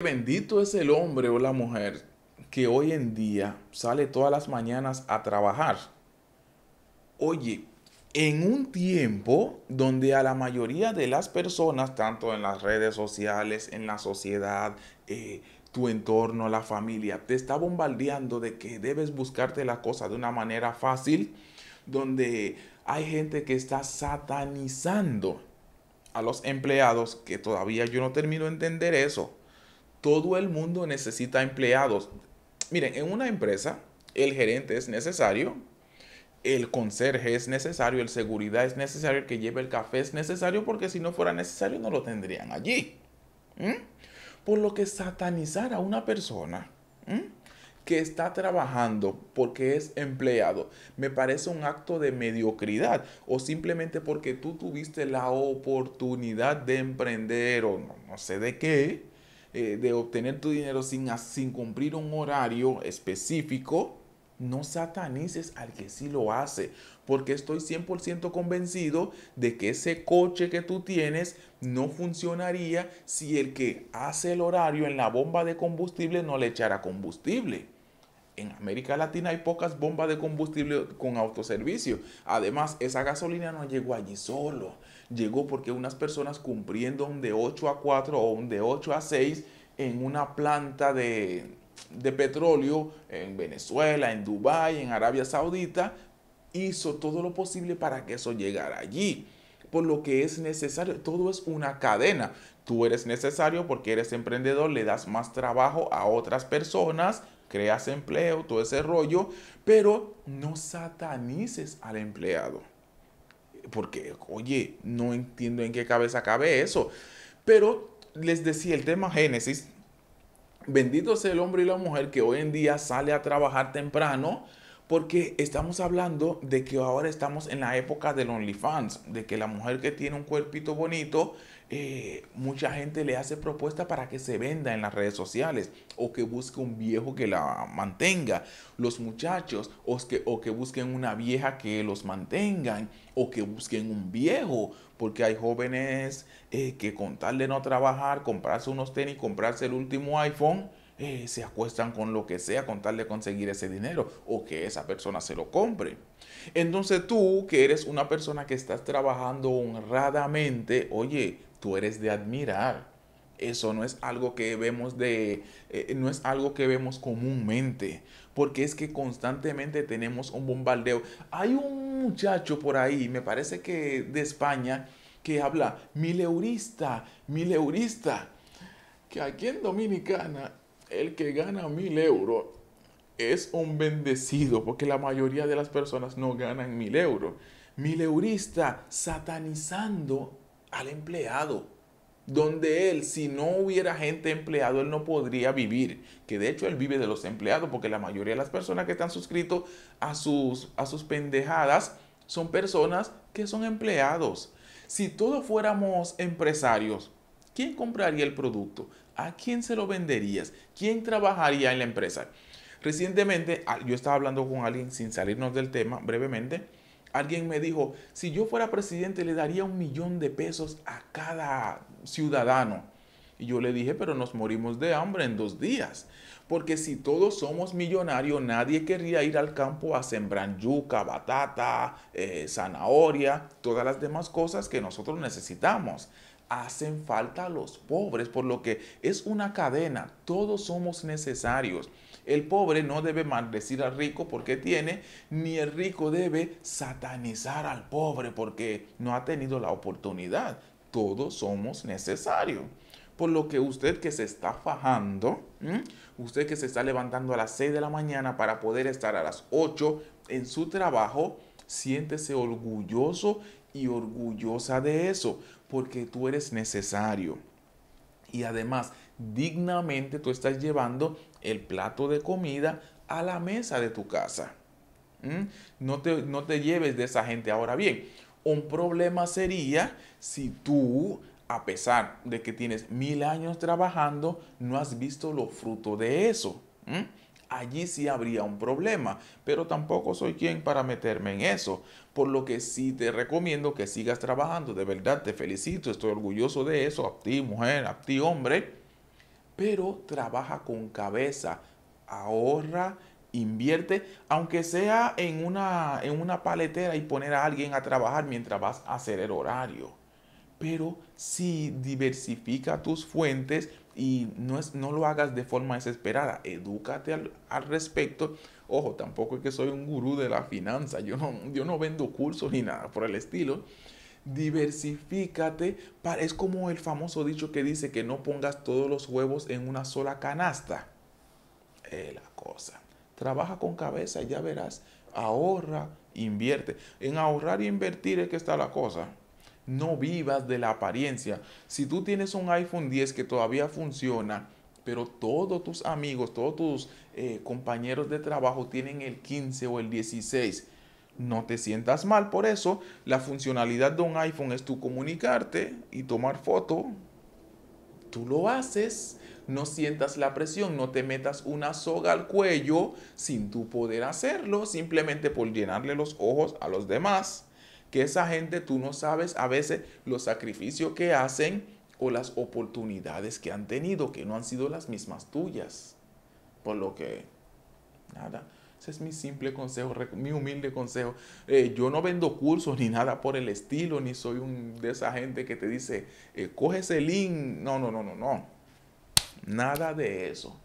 Bendito es el hombre o la mujer que hoy en día sale todas las mañanas a trabajar. Oye, en un tiempo donde a la mayoría de las personas, tanto en las redes sociales, en la sociedad, eh, tu entorno, la familia, te está bombardeando de que debes buscarte la cosa de una manera fácil, donde hay gente que está satanizando a los empleados, que todavía yo no termino de entender eso. Todo el mundo necesita empleados. Miren, en una empresa, el gerente es necesario, el conserje es necesario, el seguridad es necesario, el que lleve el café es necesario, porque si no fuera necesario no lo tendrían allí. Por lo que satanizar a una persona que está trabajando porque es empleado me parece un acto de mediocridad o simplemente porque tú tuviste la oportunidad de emprender o no, sé de qué, eh, de obtener tu dinero sin, sin cumplir un horario específico no satanices al que sí lo hace, porque estoy 100% convencido de que ese coche que tú tienes no funcionaría si el que hace el horario en la bomba de combustible no le echara combustible. En América Latina hay pocas bombas de combustible con autoservicio. Además, esa gasolina no llegó allí solo. Llegó porque unas personas cumpliendo un de 8 a 4 o un de 8 a 6 en una planta de, de petróleo en Venezuela, en Dubái, en Arabia Saudita, hizo todo lo posible para que eso llegara allí. Por lo que es necesario, todo es una cadena. Tú eres necesario porque eres emprendedor, le das más trabajo a otras personas, creas empleo, todo ese rollo, pero no satanices al empleado. Porque, oye, no entiendo en qué cabeza cabe eso. Pero les decía, el tema Génesis Bendito sea el hombre y la mujer que hoy en día sale a trabajar temprano porque estamos hablando de que ahora estamos en la época del OnlyFans, de que la mujer que tiene un cuerpito bonito, eh, mucha gente le hace propuesta para que se venda en las redes sociales o que busque un viejo que la mantenga. Los muchachos o que, o que busquen una vieja que los mantengan o que busquen un viejo, porque hay jóvenes eh, que con tal de no trabajar, comprarse unos tenis, comprarse el último iPhone, eh, se acuestan con lo que sea con tal de conseguir ese dinero o que esa persona se lo compre. Entonces tú, que eres una persona que estás trabajando honradamente, oye, tú eres de admirar. Eso no es algo que vemos de, eh, no es algo que vemos comúnmente, porque es que constantemente tenemos un bombardeo. Hay un muchacho por ahí, me parece que de España, que habla mileurista, mileurista, que aquí en Dominicana el que gana mil euros es un bendecido, porque la mayoría de las personas no ganan mil euros. Mileurista satanizando al empleado donde él, si no hubiera gente empleado, él no podría vivir. Que de hecho él vive de los empleados, porque la mayoría de las personas que están suscritos a sus, a sus pendejadas son personas que son empleados. Si todos fuéramos empresarios, ¿quién compraría el producto? ¿A quién se lo venderías? ¿Quién trabajaría en la empresa? Recientemente, yo estaba hablando con alguien sin salirnos del tema brevemente Alguien me dijo, si yo fuera presidente le daría un millón de pesos a cada ciudadano. Y yo le dije, pero nos morimos de hambre en dos días. Porque si todos somos millonarios, nadie querría ir al campo a sembrar yuca, batata, eh, zanahoria, todas las demás cosas que nosotros necesitamos. Hacen falta los pobres, por lo que es una cadena, todos somos necesarios. El pobre no debe maldecir al rico porque tiene, ni el rico debe satanizar al pobre porque no ha tenido la oportunidad. Todos somos necesarios. Por lo que usted que se está fajando, usted que se está levantando a las 6 de la mañana para poder estar a las 8 en su trabajo, siéntese orgulloso y orgullosa de eso, porque tú eres necesario. Y además, dignamente tú estás llevando el plato de comida a la mesa de tu casa. ¿Mm? No, te, no te lleves de esa gente. Ahora bien, un problema sería si tú, a pesar de que tienes mil años trabajando, no has visto los frutos de eso. ¿Mm? Allí sí habría un problema, pero tampoco soy quien para meterme en eso. Por lo que sí te recomiendo que sigas trabajando. De verdad te felicito, estoy orgulloso de eso. A ti, mujer, a ti, hombre pero trabaja con cabeza, ahorra, invierte, aunque sea en una, en una paletera y poner a alguien a trabajar mientras vas a hacer el horario. Pero si diversifica tus fuentes y no, es, no lo hagas de forma desesperada, edúcate al, al, respecto. Ojo, tampoco es que soy un gurú de la finanza, yo no, yo no vendo cursos ni nada por el estilo. Diversifícate, es como el famoso dicho que dice que no pongas todos los huevos en una sola canasta. Es la cosa. Trabaja con cabeza, ya verás. Ahorra, invierte. En ahorrar y invertir es que está la cosa. No vivas de la apariencia. Si tú tienes un iPhone 10 que todavía funciona, pero todos tus amigos, todos tus eh, compañeros de trabajo tienen el 15 o el 16, no te sientas mal por eso. La funcionalidad de un iPhone es tú comunicarte y tomar foto. Tú lo haces. No sientas la presión, no te metas una soga al cuello sin tú poder hacerlo, simplemente por llenarle los ojos a los demás. Que esa gente tú no sabes a veces los sacrificios que hacen o las oportunidades que han tenido que no han sido las mismas tuyas. Por lo que, nada, ese es mi simple consejo, mi humilde consejo. Eh, yo no vendo cursos ni nada por el estilo, ni soy un de esa gente que te dice, eh, coge ese link. No, no, no, no, no. Nada de eso.